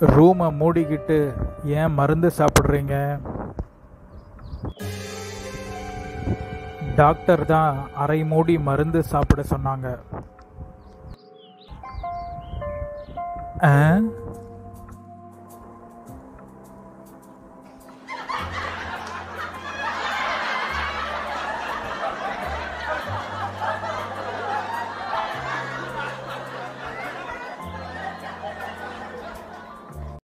ரூமை மூடிக்கிட்டு ஏன் மருந்து சாப்பிட்றீங்க? டாக்டர் தான் அரை மூடி மருந்து சாப்பிட சொன்னாங்க. ஆ?